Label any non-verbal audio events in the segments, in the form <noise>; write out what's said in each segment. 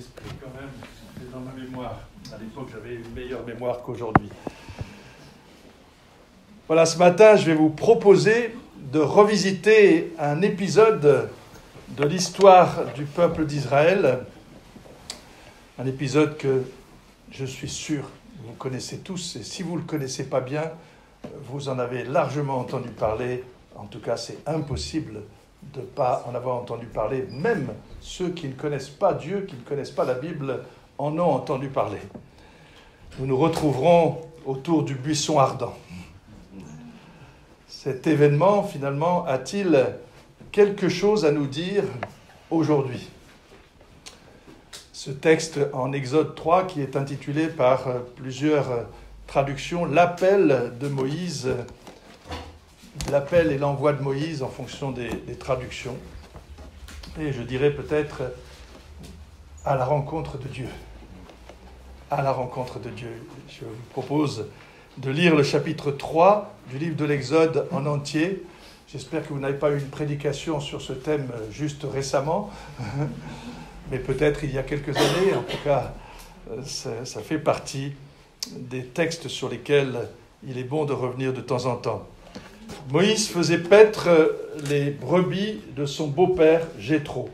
l'esprit quand même, dans ma mémoire. À l'époque, j'avais une meilleure mémoire qu'aujourd'hui. Voilà, ce matin, je vais vous proposer de revisiter un épisode de l'histoire du peuple d'Israël, un épisode que je suis sûr vous connaissez tous, et si vous ne le connaissez pas bien, vous en avez largement entendu parler. En tout cas, c'est impossible de ne pas en avoir entendu parler. Même ceux qui ne connaissent pas Dieu, qui ne connaissent pas la Bible, en ont entendu parler. Nous nous retrouverons autour du buisson ardent. Cet événement, finalement, a-t-il quelque chose à nous dire aujourd'hui? Ce texte en Exode 3, qui est intitulé par plusieurs traductions L'appel de Moïse l'appel et l'envoi de Moïse en fonction des, traductions. Et je dirais peut-être à la rencontre de Dieu. À la rencontre de Dieu. Je vous propose de lire le chapitre 3 du livre de l'Exode en entier. J'espère que vous n'avez pas eu une prédication sur ce thème juste récemment, <laughs> mais peut-être il y a quelques années. En tout cas, ça fait partie des textes sur lesquels il est bon de revenir de temps en temps. Moïse faisait paître les brebis de son beau-père Jéthro,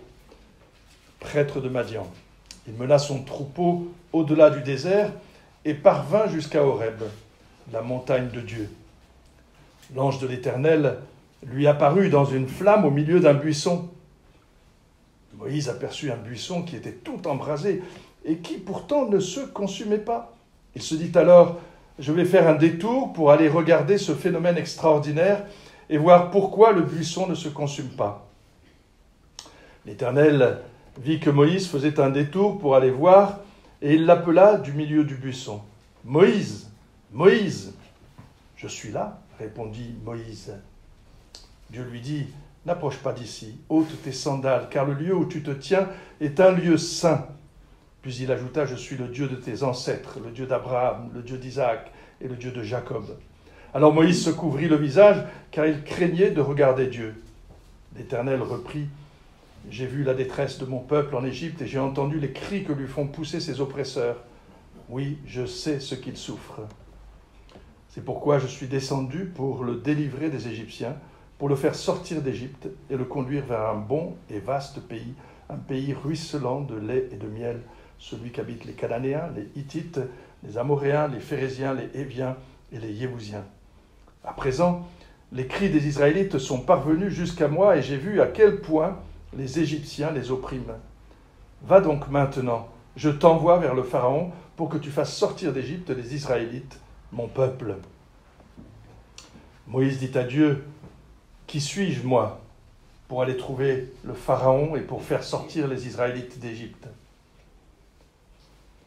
prêtre de Madian. Il mena son troupeau au-delà du désert et parvint jusqu'à Horeb, la montagne de Dieu. L'ange de l'Éternel lui apparut dans une flamme au milieu d'un buisson. Moïse aperçut un buisson qui était tout embrasé et qui pourtant ne se consumait pas. Il se dit alors, je vais faire un détour pour aller regarder ce phénomène extraordinaire et voir pourquoi le buisson ne se consume pas. L'Éternel vit que Moïse faisait un détour pour aller voir, et il l'appela du milieu du buisson. Moïse, Moïse, je suis là, répondit Moïse. Dieu lui dit, N'approche pas d'ici, ôte tes sandales, car le lieu où tu te tiens est un lieu saint. Puis il ajouta, Je suis le Dieu de tes ancêtres, le Dieu d'Abraham, le Dieu d'Isaac et le Dieu de Jacob. Alors Moïse se couvrit le visage, car il craignait de regarder Dieu. L'Éternel reprit, J'ai vu la détresse de mon peuple en Égypte et j'ai entendu les cris que lui font pousser ses oppresseurs. Oui, je sais ce qu'il souffre. C'est pourquoi je suis descendu pour le délivrer des Égyptiens, pour le faire sortir d'Égypte et le conduire vers un bon et vaste pays, un pays ruisselant de lait et de miel, celui qu'habitent les Cananéens, les Hittites, les Amoréens, les Phérésiens, les Héviens et les Yébousiens. À présent, les cris des Israélites sont parvenus jusqu'à moi et j'ai vu à quel point les Égyptiens les oppriment. Va donc maintenant, je t'envoie vers le Pharaon pour que tu fasses sortir d'Égypte les Israélites, mon peuple. Moïse dit à Dieu, Qui suis-je, moi, pour aller trouver le Pharaon et pour faire sortir les Israélites d'Égypte?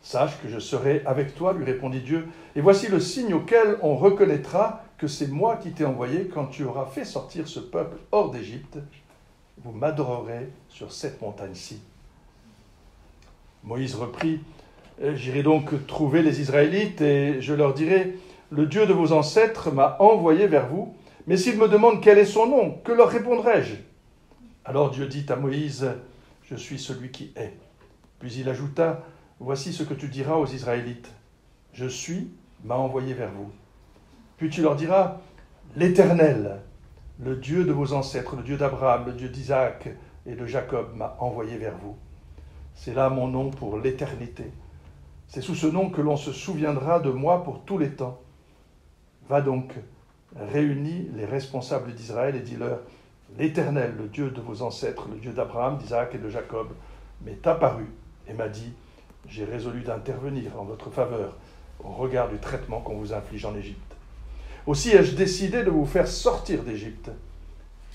Sache que je serai avec toi, lui répondit Dieu, et voici le signe auquel on reconnaîtra que c'est moi qui t'ai envoyé quand tu auras fait sortir ce peuple hors d'Égypte. Vous m'adorerez sur cette montagne-ci. Moïse reprit, J'irai donc trouver les Israélites et je leur dirai, Le Dieu de vos ancêtres m'a envoyé vers vous, mais s'ils me demandent quel est son nom, que leur répondrai-je? Alors Dieu dit à Moïse, Je suis celui qui est. Puis il ajouta, Voici ce que tu diras aux Israélites. Je suis m'a envoyé vers vous. Puis tu leur diras, l'Éternel, le Dieu de vos ancêtres, le Dieu d'Abraham, le Dieu d'Isaac et de Jacob m'a envoyé vers vous. C'est là mon nom pour l'éternité. C'est sous ce nom que l'on se souviendra de moi pour tous les temps. Va donc, réunis les responsables d'Israël et dis-leur, l'Éternel, le Dieu de vos ancêtres, le Dieu d'Abraham, d'Isaac et de Jacob, m'est apparu et m'a dit, j'ai résolu d'intervenir en votre faveur au regard du traitement qu'on vous inflige en Égypte. Aussi ai-je décidé de vous faire sortir d'Égypte,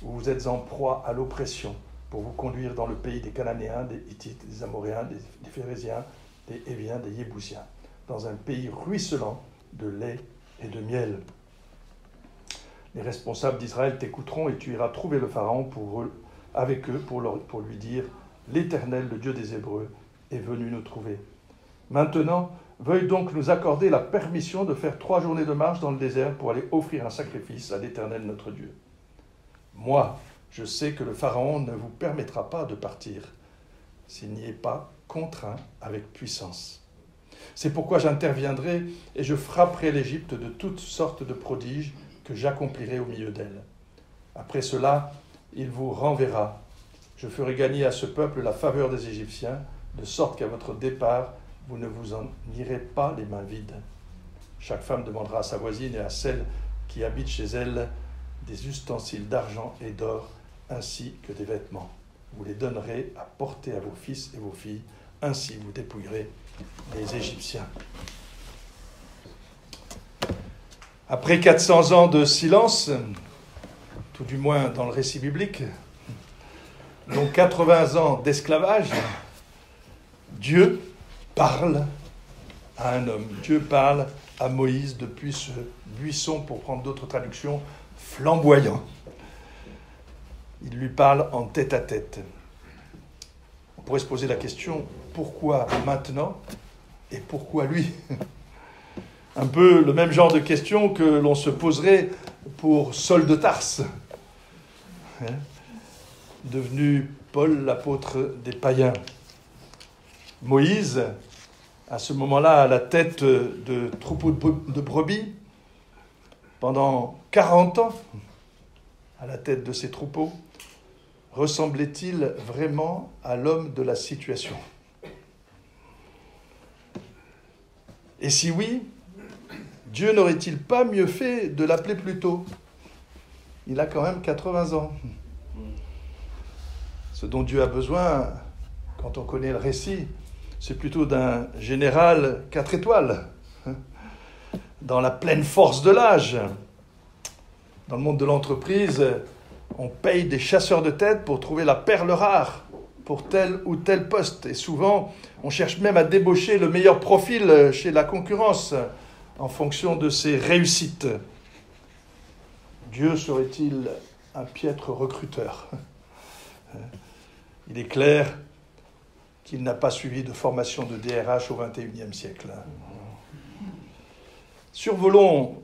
où vous êtes en proie à l'oppression, pour vous conduire dans le pays des Cananéens, des Hittites, des Amoréens, des, Phérésiens, des Héviens, des Yébousiens, dans un pays ruisselant de lait et de miel. Les responsables d'Israël t'écouteront et tu iras trouver le Pharaon avec eux pour, pour lui dire L'Éternel, le Dieu des Hébreux, est venu nous trouver. Maintenant, veuille donc nous accorder la permission de faire trois journées de marche dans le désert pour aller offrir un sacrifice à l'Éternel notre Dieu. Moi, je sais que le Pharaon ne vous permettra pas de partir s'il n'y est pas contraint avec puissance. C'est pourquoi j'interviendrai et je frapperai l'Égypte de toutes sortes de prodiges que j'accomplirai au milieu d'elle. Après cela, il vous renverra. Je ferai gagner à ce peuple la faveur des Égyptiens, de sorte qu'à votre départ, vous ne vous en irez pas les mains vides. Chaque femme demandera à sa voisine et à celle qui habite chez elle des ustensiles d'argent et d'or, ainsi que des vêtements. Vous les donnerez à porter à vos fils et vos filles, ainsi vous dépouillerez les Égyptiens. Après 400 ans de silence, tout du moins dans le récit biblique, dont 80 ans d'esclavage, Dieu parle à un homme. Dieu parle à Moïse depuis ce buisson, pour prendre d'autres traductions, flamboyant. Il lui parle en tête à tête. On pourrait se poser la question, pourquoi maintenant et pourquoi lui? <laughs> Un peu le même genre de question que l'on se poserait pour Saul de Tarse, hein, devenu Paul l'apôtre des païens. Moïse, à ce moment-là, à la tête de troupeaux de brebis, pendant 40 ans, à la tête de ces troupeaux, ressemblait-il vraiment à l'homme de la situation? Et si oui, Dieu n'aurait-il pas mieux fait de l'appeler plus tôt? Il a quand même 80 ans. Ce dont Dieu a besoin, quand on connaît le récit, c'est plutôt d'un général 4 étoiles, dans la pleine force de l'âge. Dans le monde de l'entreprise, on paye des chasseurs de tête pour trouver la perle rare pour tel ou tel poste. Et souvent, on cherche même à débaucher le meilleur profil chez la concurrence en fonction de ses réussites. Dieu serait-il un piètre recruteur? Il est clair qu'il n'a pas suivi de formation de DRH au XXIe siècle. Survolons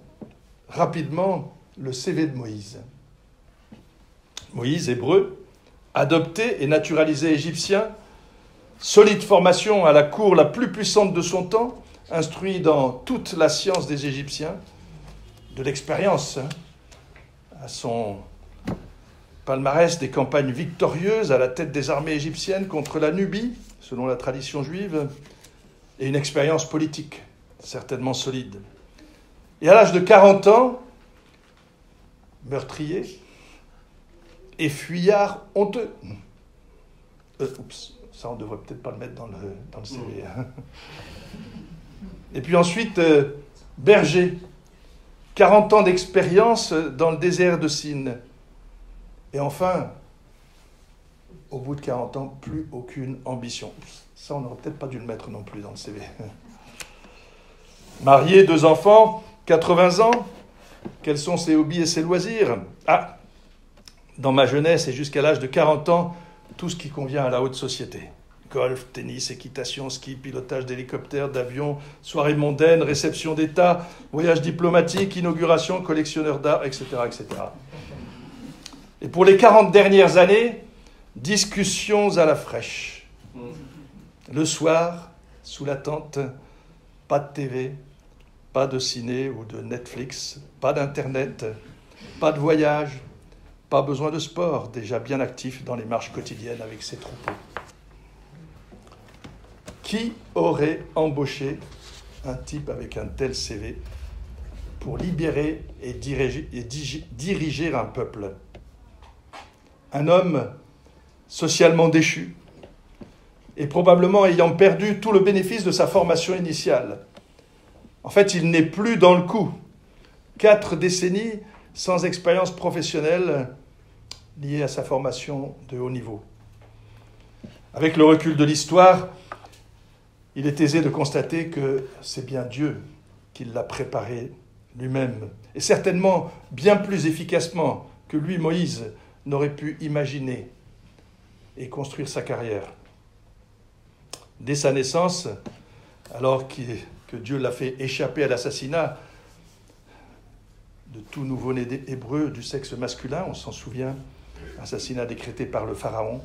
rapidement le CV de Moïse. Moïse, hébreu, adopté et naturalisé égyptien, solide formation à la cour la plus puissante de son temps, instruit dans toute la science des Égyptiens, de l'expérience hein, à son palmarès des campagnes victorieuses à la tête des armées égyptiennes contre la Nubie, selon la tradition juive, et une expérience politique certainement solide. Et à l'âge de 40 ans, meurtrier, et fuyard honteux. Euh, oups, ça on devrait peut-être pas le mettre dans le, dans le CV. Hein. Et puis ensuite, euh, berger, 40 ans d'expérience dans le désert de Sine. Et enfin, au bout de 40 ans, plus aucune ambition. Ça, on n'aurait peut-être pas dû le mettre non plus dans le CV. <laughs> Marié, deux enfants, 80 ans. Quels sont ses hobbies et ses loisirs? Ah, dans ma jeunesse et jusqu'à l'âge de 40 ans tout ce qui convient à la haute société. Golf, tennis, équitation, ski, pilotage d'hélicoptères, d'avions, soirées mondaines, réception d'État, voyages diplomatiques, inauguration, collectionneur d'art, etc., etc. Et pour les 40 dernières années, discussions à la fraîche. Le soir, sous la tente, pas de TV, pas de ciné ou de Netflix, pas d'Internet, pas de voyage, pas besoin de sport, déjà bien actif dans les marches quotidiennes avec ses troupeaux. Qui aurait embauché un type avec un tel CV pour libérer et diriger, et diriger un peuple? Un homme socialement déchu et probablement ayant perdu tout le bénéfice de sa formation initiale. En fait, il n'est plus dans le coup. Quatre décennies sans expérience professionnelle liée à sa formation de haut niveau. Avec le recul de l'histoire, il est aisé de constater que c'est bien Dieu qui l'a préparé lui-même, et certainement bien plus efficacement que lui, Moïse, n'aurait pu imaginer et construire sa carrière. Dès sa naissance, alors que Dieu l'a fait échapper à l'assassinat de tout nouveau-né hébreu du sexe masculin, on s'en souvient, assassinat décrété par le Pharaon,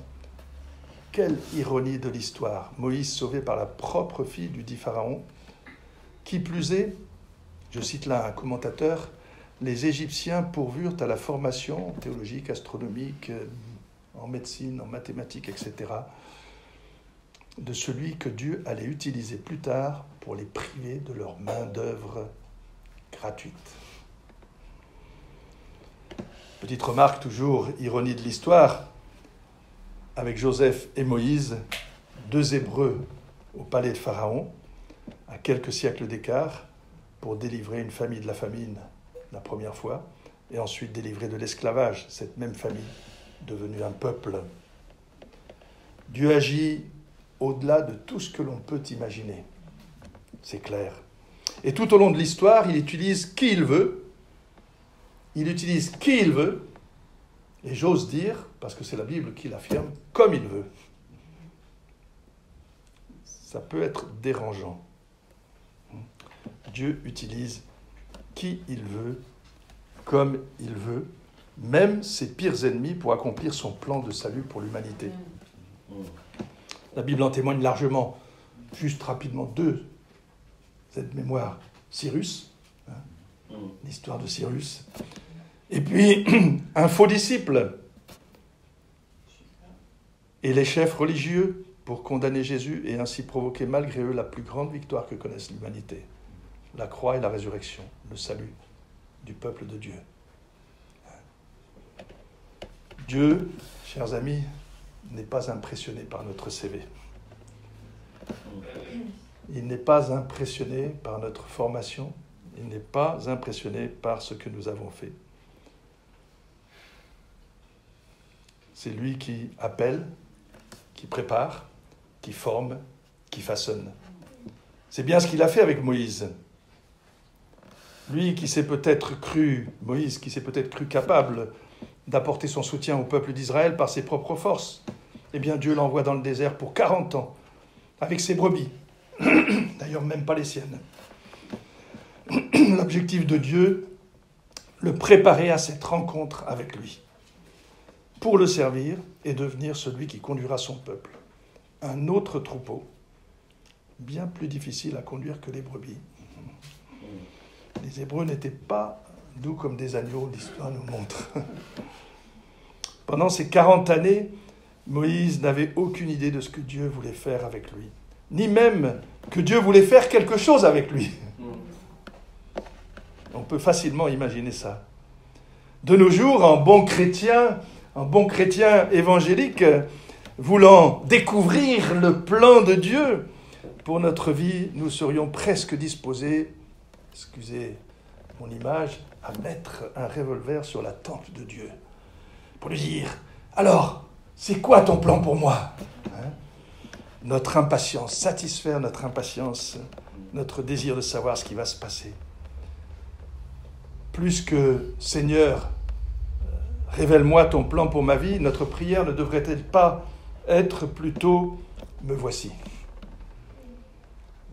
Quelle ironie de l'histoire. Moïse sauvé par la propre fille du dit Pharaon. Qui plus est, je cite là un commentateur, les Égyptiens pourvurent à la formation théologique, astronomique, en médecine, en mathématiques, etc., de celui que Dieu allait utiliser plus tard pour les priver de leur main-d'œuvre gratuite. Petite remarque, toujours ironie de l'histoire, avec Joseph et Moïse, deux Hébreux au palais de Pharaon, à quelques siècles d'écart, pour délivrer une famille de la famine la première fois, et ensuite délivrer de l'esclavage cette même famille devenue un peuple. Dieu agit au-delà de tout ce que l'on peut imaginer. C'est clair. Et tout au long de l'histoire, il utilise qui il veut. Il utilise qui il veut. Et j'ose dire, parce que c'est la Bible qui l'affirme, comme il veut. Ça peut être dérangeant. Dieu utilise qui il veut, comme il veut, même ses pires ennemis pour accomplir son plan de salut pour l'humanité. La Bible en témoigne largement. Juste rapidement deux cette mémoire. Cyrus, hein, l'histoire de Cyrus. Et puis <clears throat> un faux disciple. Et les chefs religieux pour condamner Jésus et ainsi provoquer malgré eux la plus grande victoire que connaisse l'humanité. La croix et la résurrection, le salut du peuple de Dieu. Dieu, chers amis, n'est pas impressionné par notre CV. Il n'est pas impressionné par notre formation. Il n'est pas impressionné par ce que nous avons fait. C'est lui qui appelle, qui prépare, qui forme, qui façonne. C'est bien ce qu'il a fait avec Moïse. Lui qui s'est peut-être cru, Moïse qui s'est peut-être cru capable d'apporter son soutien au peuple d'Israël par ses propres forces. Eh bien, Dieu l'envoie dans le désert pour 40 ans, avec ses brebis. <clears throat> D'ailleurs, même pas les siennes. <clears throat> L'objectif de Dieu, le préparer à cette rencontre avec lui, pour le servir et devenir celui qui conduira son peuple. Un autre troupeau, bien plus difficile à conduire que les brebis. Les Hébreux n'étaient pas doux comme des agneaux, l'histoire nous montre. <laughs> Pendant ces 40 années, Moïse n'avait aucune idée de ce que Dieu voulait faire avec lui, ni même que Dieu voulait faire quelque chose avec lui. <laughs> On peut facilement imaginer ça. De nos jours, un bon chrétien, un bon chrétien évangélique, voulant découvrir le plan de Dieu pour notre vie, nous serions presque disposés, excusez mon image, à mettre un revolver sur la tente de Dieu pour lui dire Alors, c'est quoi ton plan pour moi hein? Notre impatience, satisfaire notre impatience, notre désir de savoir ce qui va se passer. Plus que Seigneur, révèle-moi ton plan pour ma vie, notre prière ne devrait-elle pas être plutôt Me voici.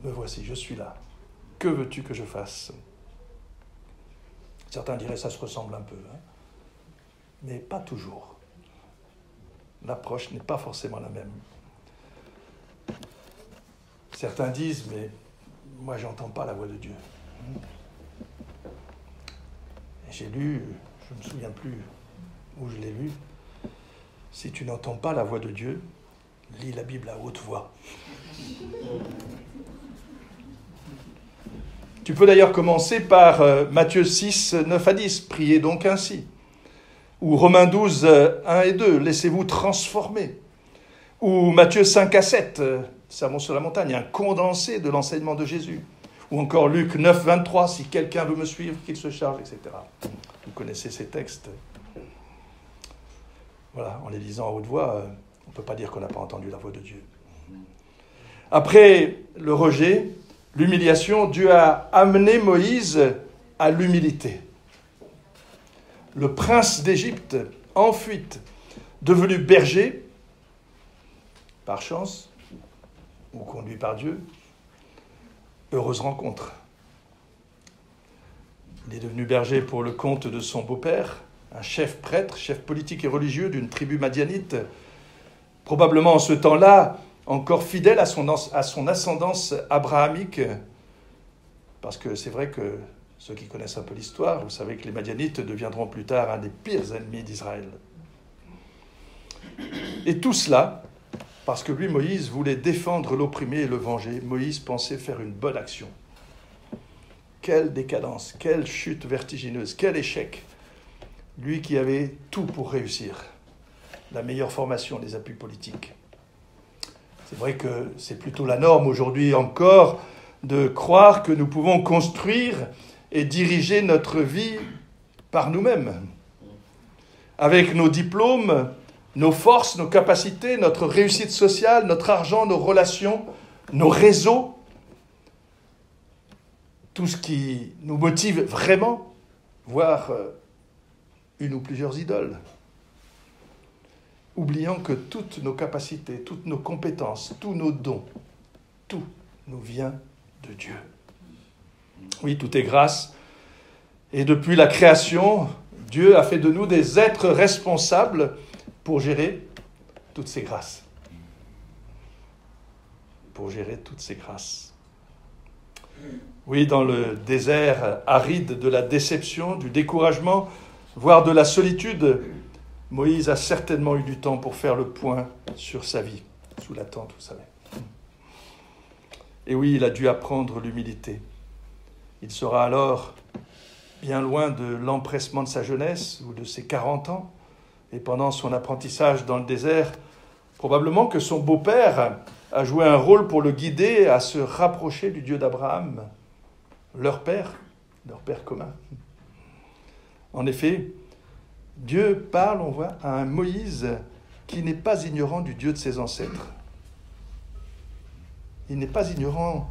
Me voici, je suis là. Que veux-tu que je fasse? Certains diraient ça se ressemble un peu, hein. mais pas toujours. L'approche n'est pas forcément la même. Certains disent, mais moi j'entends pas la voix de Dieu. J'ai lu, je ne me souviens plus où je l'ai lu, si tu n'entends pas la voix de Dieu, lis la Bible à haute voix. Tu peux d'ailleurs commencer par euh, Matthieu 6, 9 à 10, priez donc ainsi. Ou Romains 12, 1 euh, et 2, laissez-vous transformer. Ou Matthieu 5 à 7, euh, Sermon sur la montagne, un condensé de l'enseignement de Jésus. Ou encore Luc 9, 23, si quelqu'un veut me suivre, qu'il se charge, etc. Vous connaissez ces textes. Voilà, en les lisant à haute voix, on ne peut pas dire qu'on n'a pas entendu la voix de Dieu. Après le rejet, l'humiliation, Dieu a amené Moïse à l'humilité. Le prince d'Égypte, en fuite, devenu berger, par chance, ou conduit par Dieu, heureuse rencontre. Il est devenu berger pour le compte de son beau-père, un chef prêtre, chef politique et religieux d'une tribu madianite, probablement en ce temps-là encore fidèle à son, ascendance abrahamique, parce que c'est vrai que ceux qui connaissent un peu l'histoire, vous savez que les Madianites deviendront plus tard un des pires ennemis d'Israël. Et tout cela, parce que lui, Moïse, voulait défendre l'opprimé et le venger. Moïse pensait faire une bonne action. Quelle décadence, quelle chute vertigineuse, quel échec. Lui qui avait tout pour réussir. La meilleure formation, les appuis politiques. C'est vrai que c'est plutôt la norme aujourd'hui encore de croire que nous pouvons construire et diriger notre vie par nous-mêmes. Avec nos diplômes, nos forces, nos capacités, notre réussite sociale, notre argent, nos relations, nos réseaux, tout ce qui nous motive vraiment, voire euh, une ou plusieurs idoles. Oubliant que toutes nos capacités, toutes nos compétences, tous nos dons, tout nous vient de Dieu. Oui, tout est grâce. Et depuis la création, Dieu a fait de nous des êtres responsables pour gérer toutes ces grâces. Pour gérer toutes ces grâces. Oui, dans le désert aride de la déception, du découragement, voire de la solitude, Moïse a certainement eu du temps pour faire le point sur sa vie, sous la tente, vous savez. Et oui, il a dû apprendre l'humilité. Il sera alors bien loin de l'empressement de sa jeunesse ou de ses 40 ans, et pendant son apprentissage dans le désert, probablement que son beau-père a joué un rôle pour le guider à se rapprocher du Dieu d'Abraham, leur père, leur père commun. En effet, Dieu parle, on voit, à un Moïse qui n'est pas ignorant du Dieu de ses ancêtres. Il n'est pas ignorant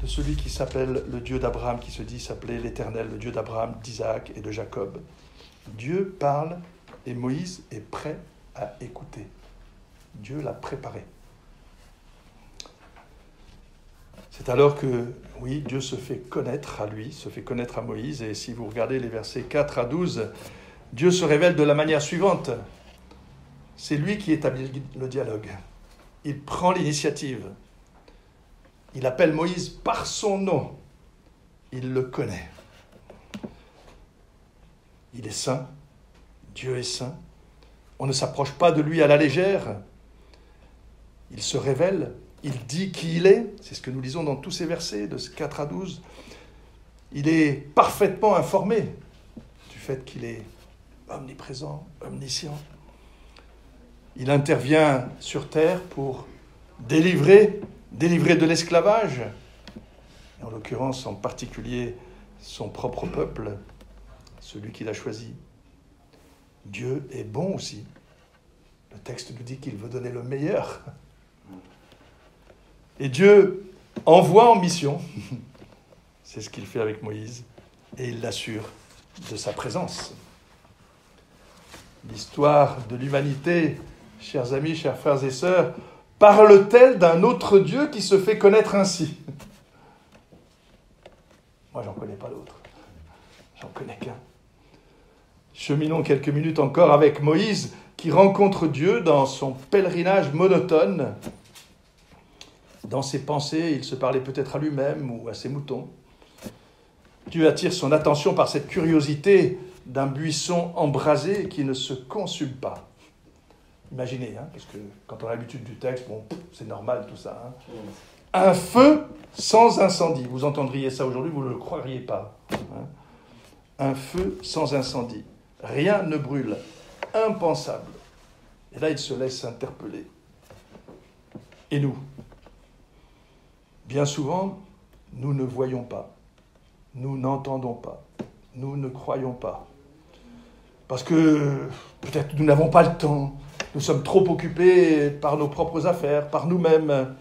de celui qui s'appelle le Dieu d'Abraham, qui se dit s'appeler l'Éternel, le Dieu d'Abraham, d'Isaac et de Jacob. Dieu parle et Moïse est prêt à écouter. Dieu l'a préparé. C'est alors que, oui, Dieu se fait connaître à lui, se fait connaître à Moïse, et si vous regardez les versets 4 à 12, Dieu se révèle de la manière suivante. C'est lui qui établit le dialogue. Il prend l'initiative. Il appelle Moïse par son nom. Il le connaît. Il est saint. Dieu est saint. On ne s'approche pas de lui à la légère. Il se révèle. Il dit qui il est. C'est ce que nous lisons dans tous ces versets, de 4 à 12. Il est parfaitement informé du fait qu'il est omniprésent, omniscient. Il intervient sur terre pour délivrer délivré de l'esclavage, en l'occurrence en particulier son propre peuple, celui qu'il a choisi. Dieu est bon aussi. Le texte nous dit qu'il veut donner le meilleur. Et Dieu envoie en mission. <laughs> C'est ce qu'il fait avec Moïse. Et il l'assure de sa présence. L'histoire de l'humanité, chers amis, chers frères et sœurs, Parle-t-elle d'un autre Dieu qui se fait connaître ainsi? Moi, j'en connais pas d'autre. J'en connais qu'un. Cheminons quelques minutes encore avec Moïse qui rencontre Dieu dans son pèlerinage monotone. Dans ses pensées, il se parlait peut-être à lui-même ou à ses moutons. Dieu attire son attention par cette curiosité d'un buisson embrasé qui ne se consume pas. Imaginez, hein, parce que quand on a l'habitude du texte, c'est normal tout ça. Hein. Un feu sans incendie. Vous entendriez ça aujourd'hui, vous ne le croiriez pas. Hein. Un feu sans incendie. Rien ne brûle. Impensable. Et là, il se laisse interpeller. Et nous? Bien souvent, nous ne voyons pas. Nous n'entendons pas. Nous ne croyons pas. Parce que peut-être nous n'avons pas le temps, nous sommes trop occupés par nos propres affaires, par nous-mêmes.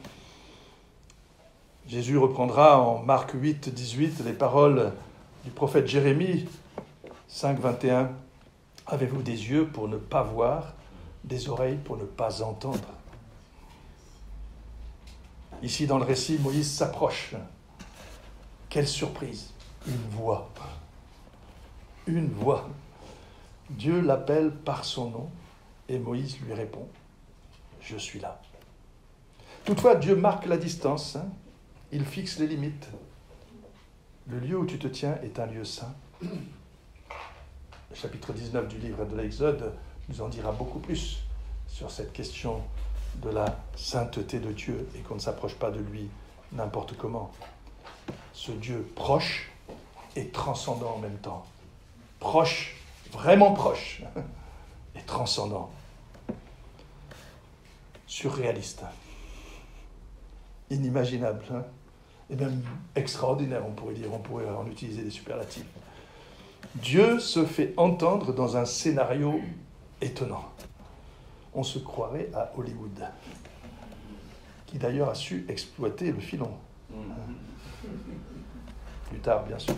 Jésus reprendra en Marc 8, 18 les paroles du prophète Jérémie 5, 21. Avez-vous des yeux pour ne pas voir, des oreilles pour ne pas entendre? Ici, dans le récit, Moïse s'approche. Quelle surprise Une voix. Une voix. Dieu l'appelle par son nom et Moïse lui répond, je suis là. Toutefois, Dieu marque la distance, hein. il fixe les limites. Le lieu où tu te tiens est un lieu saint. Le chapitre 19 du livre de l'Exode nous en dira beaucoup plus sur cette question de la sainteté de Dieu et qu'on ne s'approche pas de lui n'importe comment. Ce Dieu proche et transcendant en même temps. Proche, vraiment proche, <laughs> et transcendant. Surréaliste. Inimaginable. Hein. et même extraordinaire, on pourrait dire. On pourrait en utiliser des superlatifs. Dieu se fait entendre dans un scénario étonnant. On se croirait à Hollywood, qui d'ailleurs a su exploiter le filon. Plus tard, bien sûr.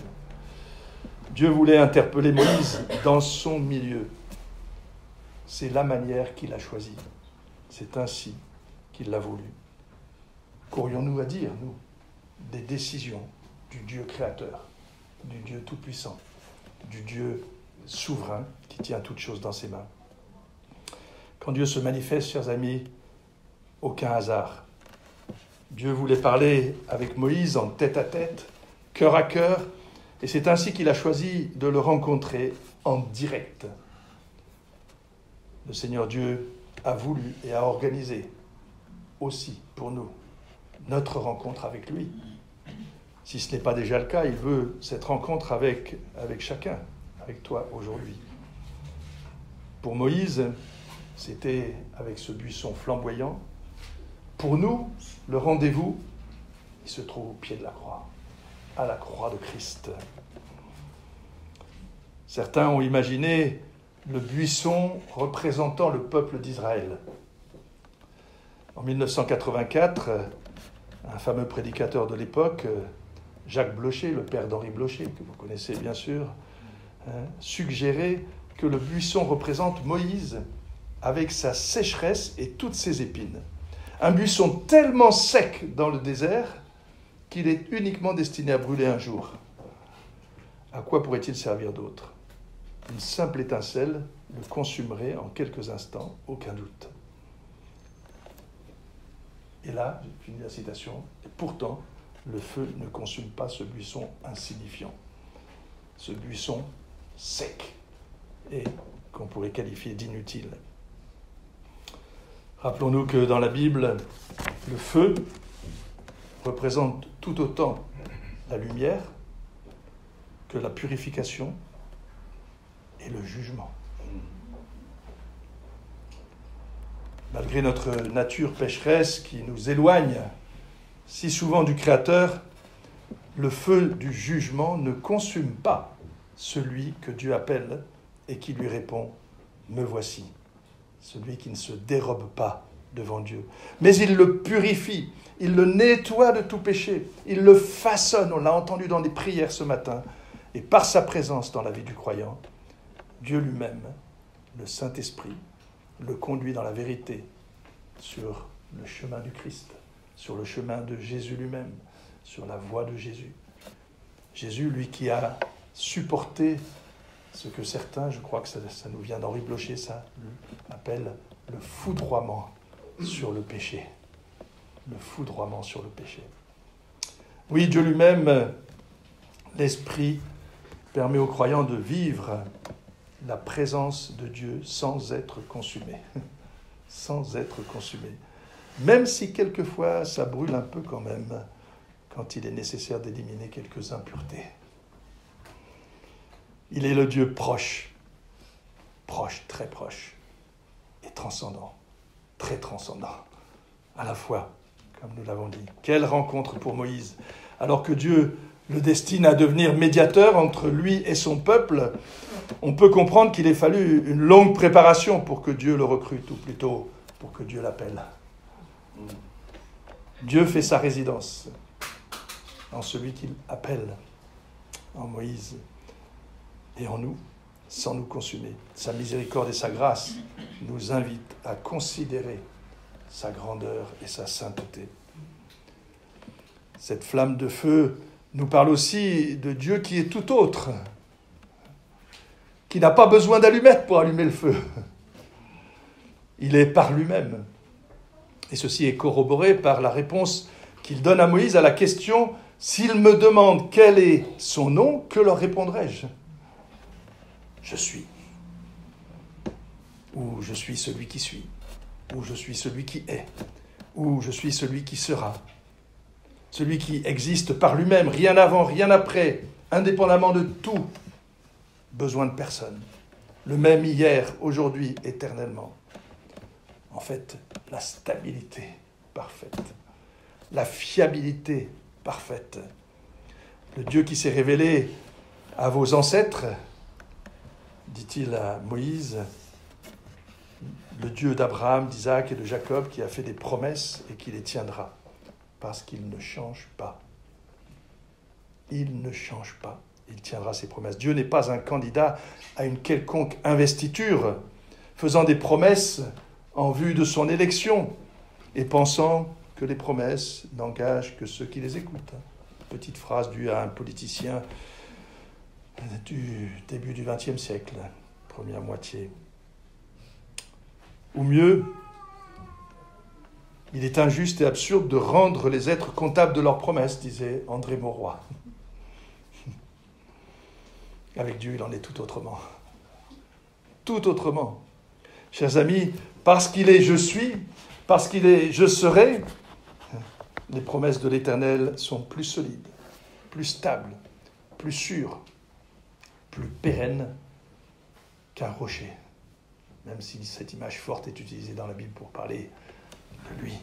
Dieu voulait interpeller Moïse dans son milieu. C'est la manière qu'il a choisie. C'est ainsi qu'il l'a voulu. Qu'aurions-nous à dire, nous, des décisions du Dieu créateur, du Dieu tout-puissant, du Dieu souverain qui tient toutes choses dans ses mains? Quand Dieu se manifeste, chers amis, aucun hasard. Dieu voulait parler avec Moïse en tête à tête, cœur à cœur, et c'est ainsi qu'il a choisi de le rencontrer en direct. Le Seigneur Dieu a voulu et a organisé aussi pour nous notre rencontre avec lui. Si ce n'est pas déjà le cas, il veut cette rencontre avec, avec chacun, avec toi aujourd'hui. Pour Moïse, c'était avec ce buisson flamboyant. Pour nous, le rendez-vous, il se trouve au pied de la croix, à la croix de Christ. Certains ont imaginé le buisson représentant le peuple d'Israël. En 1984, un fameux prédicateur de l'époque, Jacques Blocher, le père d'Henri Blocher, que vous connaissez bien sûr, hein, suggérait que le buisson représente Moïse avec sa sécheresse et toutes ses épines. Un buisson tellement sec dans le désert qu'il est uniquement destiné à brûler un jour. À quoi pourrait-il servir d'autre? Une simple étincelle le consumerait en quelques instants, aucun doute. Et là, j'ai fini la citation, et pourtant, le feu ne consume pas ce buisson insignifiant, ce buisson sec et qu'on pourrait qualifier d'inutile. Rappelons-nous que dans la Bible, le feu représente tout autant la lumière que la purification et le jugement. malgré notre nature pécheresse qui nous éloigne si souvent du Créateur, le feu du jugement ne consume pas celui que Dieu appelle et qui lui répond, Me voici, celui qui ne se dérobe pas devant Dieu. Mais il le purifie, il le nettoie de tout péché, il le façonne, on l'a entendu dans les prières ce matin, et par sa présence dans la vie du croyant, Dieu lui-même, le Saint-Esprit, le conduit dans la vérité sur le chemin du Christ, sur le chemin de Jésus lui-même, sur la voie de Jésus. Jésus, lui qui a supporté ce que certains, je crois que ça, nous vient d'Henri Blocher, ça appelle le foudroiement sur le péché. Le foudroiement sur le péché. Oui, Dieu lui-même, l'Esprit, permet aux croyants de vivre la présence de Dieu sans être consumé. <laughs> sans être consumé. Même si quelquefois ça brûle un peu quand même, quand il est nécessaire d'éliminer quelques impuretés. Il est le Dieu proche, proche, très proche, et transcendant, très transcendant, à la fois, comme nous l'avons dit. Quelle rencontre pour Moïse, alors que Dieu le destine à devenir médiateur entre lui et son peuple, on peut comprendre qu'il ait fallu une longue préparation pour que Dieu le recrute, ou plutôt pour que Dieu l'appelle. Dieu fait sa résidence en celui qu'il appelle, en Moïse et en nous, sans nous consumer. Sa miséricorde et sa grâce nous invitent à considérer sa grandeur et sa sainteté. Cette flamme de feu nous parle aussi de Dieu qui est tout autre, qui n'a pas besoin d'allumettes pour allumer le feu. Il est par lui-même. Et ceci est corroboré par la réponse qu'il donne à Moïse à la question S'il me demande quel est son nom, que leur répondrai-je? Je suis. Ou je suis celui qui suis. Ou je suis celui qui est. Ou je suis celui qui sera. Celui qui existe par lui-même, rien avant, rien après, indépendamment de tout, besoin de personne. Le même hier, aujourd'hui, éternellement. En fait, la stabilité parfaite, la fiabilité parfaite. Le Dieu qui s'est révélé à vos ancêtres, dit-il à Moïse, le Dieu d'Abraham, d'Isaac et de Jacob qui a fait des promesses et qui les tiendra, parce qu'il ne change pas. Il ne change pas, il tiendra ses promesses. Dieu n'est pas un candidat à une quelconque investiture, faisant des promesses en vue de son élection et pensant que les promesses n'engagent que ceux qui les écoutent. Petite phrase due à un politicien du début du XXe siècle, première moitié. Ou mieux, il est injuste et absurde de rendre les êtres comptables de leurs promesses, disait André Mauroy. <laughs> Avec Dieu, il en est tout autrement. Tout autrement. Chers amis, parce qu'il est je suis, parce qu'il est je serai, les promesses de l'Éternel sont plus solides, plus stables, plus sûres, plus pérennes qu'un rocher, même si cette image forte est utilisée dans la Bible pour parler de lui,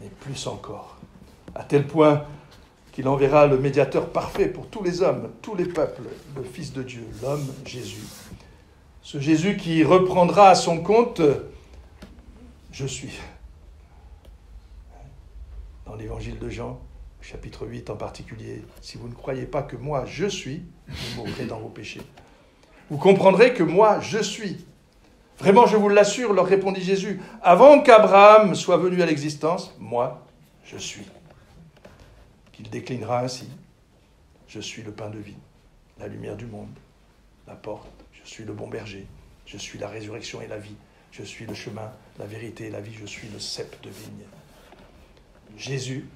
mais plus encore, à tel point qu'il enverra le médiateur parfait pour tous les hommes, tous les peuples, le Fils de Dieu, l'homme Jésus. Ce Jésus qui reprendra à son compte Je suis dans l'évangile de Jean, chapitre 8 en particulier, si vous ne croyez pas que moi je suis, vous mourrez dans vos péchés. Vous comprendrez que moi je suis. Vraiment, je vous l'assure, leur répondit Jésus, avant qu'Abraham soit venu à l'existence, moi je suis. Qu'il déclinera ainsi, je suis le pain de vie, la lumière du monde, la porte, je suis le bon berger, je suis la résurrection et la vie, je suis le chemin, la vérité et la vie, je suis le cep de vigne. Jésus,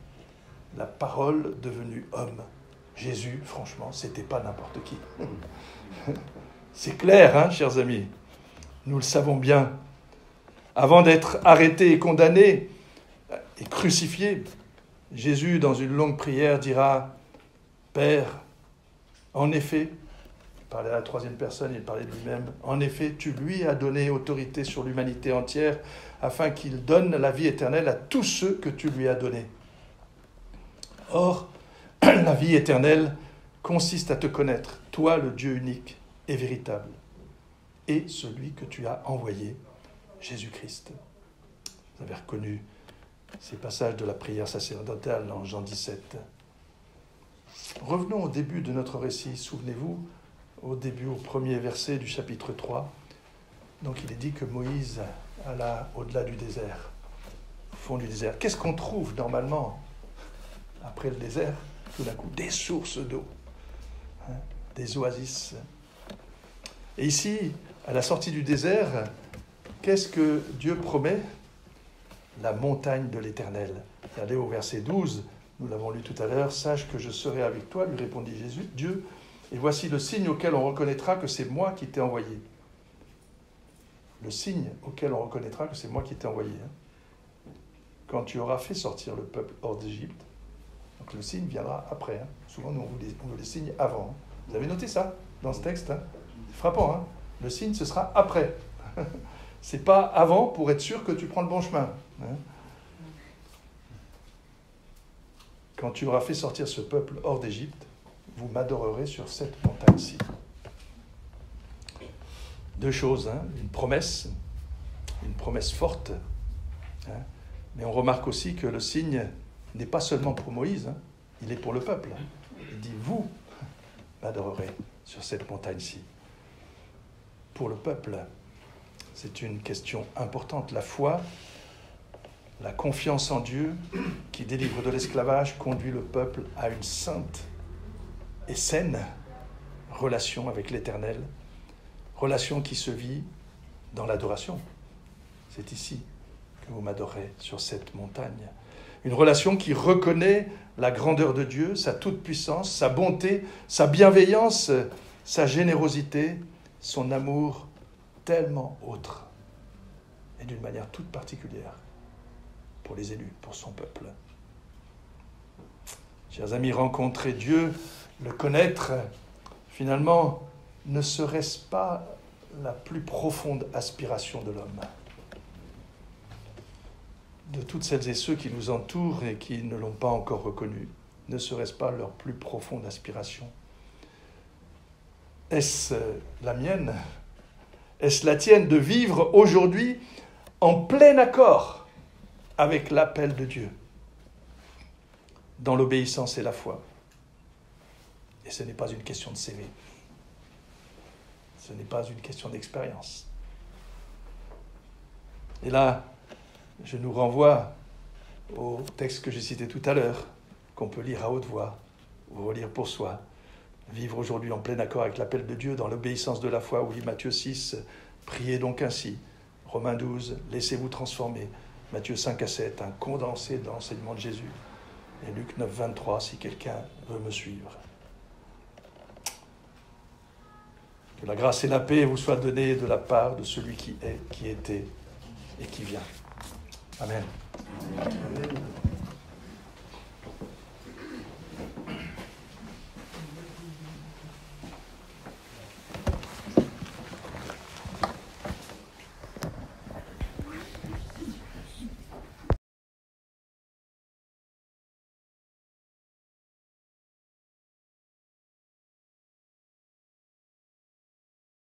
la parole devenue homme. Jésus, franchement, c'était pas n'importe qui. <laughs> C'est clair, hein, chers amis. Nous le savons bien. Avant d'être arrêté et condamné et crucifié, Jésus, dans une longue prière, dira Père, en effet, il parlait à la troisième personne, il parlait de lui-même, en effet, tu lui as donné autorité sur l'humanité entière afin qu'il donne la vie éternelle à tous ceux que tu lui as donnés. Or, <clears throat> la vie éternelle consiste à te connaître, toi le Dieu unique et véritable, et celui que tu as envoyé, Jésus-Christ. Vous avez reconnu ces passages de la prière sacerdotale en Jean 17. Revenons au début de notre récit. Souvenez-vous, au début, au premier verset du chapitre 3. Donc il est dit que Moïse alla au-delà du désert, au fond du désert. Qu'est-ce qu'on trouve normalement après le désert Tout d'un coup, des sources d'eau, hein, des oasis. Et ici, à la sortie du désert, qu'est-ce que Dieu promet? La montagne de l'Éternel. Regardez au verset 12, nous l'avons lu tout à l'heure, Sache que je serai avec toi, lui répondit Jésus, Dieu, et voici le signe auquel on reconnaîtra que c'est moi qui t'ai envoyé le signe auquel on reconnaîtra que c'est moi qui t'ai envoyé. Hein. Quand tu auras fait sortir le peuple hors d'Égypte, donc le signe viendra après. Hein. Souvent, nous, on veut, les, signes avant. Hein. Vous avez noté ça dans ce texte C'est frappant. Le signe, ce sera après. <laughs> c'est pas avant pour être sûr que tu prends le bon chemin. Quand tu auras fait sortir ce peuple hors d'Égypte, vous m'adorerez sur cette montagne-ci deux choses, hein. une promesse, une promesse forte, hein. mais on remarque aussi que le signe n'est pas seulement pour Moïse, hein. il est pour le peuple. Il dit, vous m'adorerez sur cette montagne-ci. Pour le peuple, c'est une question importante. La foi, la confiance en Dieu qui délivre de l'esclavage conduit le peuple à une sainte et saine relation avec l'Éternel relation qui se vit dans l'adoration. C'est ici que vous m'adorez sur cette montagne. Une relation qui reconnaît la grandeur de Dieu, sa toute-puissance, sa bonté, sa bienveillance, sa générosité, son amour tellement autre et d'une manière toute particulière pour les élus, pour son peuple. Chers amis, rencontrer Dieu, le connaître, finalement, ne serait-ce pas la plus profonde aspiration de l'homme? De toutes celles et ceux qui nous entourent et qui ne l'ont pas encore reconnu, ne serait-ce pas leur plus profonde aspiration? Est-ce la mienne? Est-ce la tienne de vivre aujourd'hui en plein accord avec l'appel de Dieu? Dans l'obéissance et la foi. Et ce n'est pas une question de CV. Ce n'est pas une question d'expérience. Et là, je nous renvoie au texte que j'ai cité tout à l'heure, qu'on peut lire à haute voix ou relire pour soi. Vivre aujourd'hui en plein accord avec l'appel de Dieu dans l'obéissance de la foi, oui, Matthieu 6, priez donc ainsi. Romains 12, laissez-vous transformer. Matthieu 5 à 7, un condensé de l'enseignement de Jésus et Luc 9, 23, si quelqu'un veut me suivre. Que la grâce et la paix vous soient données de la part de celui qui est, qui était et qui vient. Amen. Amen.